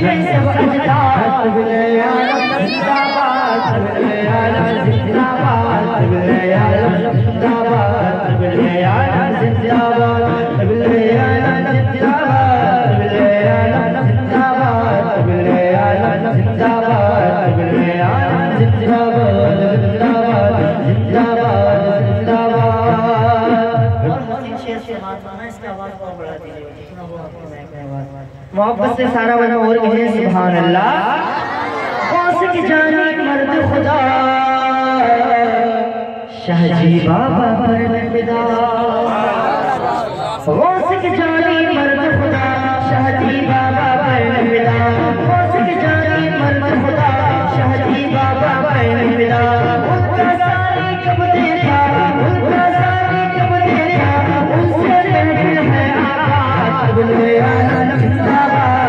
संगा सगला साल रखा वापस मोहब्बत से सारा बना और कहे सुभान अल्लाह गौस की जानी मर्द खुदा। शाहजी बाबा पर विदा की जानी मर्द जिंदाबाद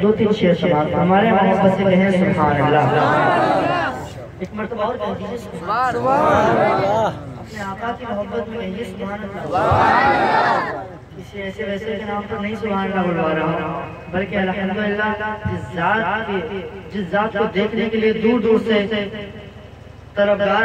दो तीन शेर समाप्त हमारे मोहब्बत से कहें सुभान अल्लाह एक मर्तबा और कह दीजिए सुभान अपने आका की मोहब्बत में कहिए अल्लाह किसी ऐसे वैसे के नाम पर नहीं सुभान अल्लाह बुलवा रहा बल्कि अल्हम्दुलिल्लाह जिस जात के जिस जात को देखने के लिए दूर दूर से तरफदार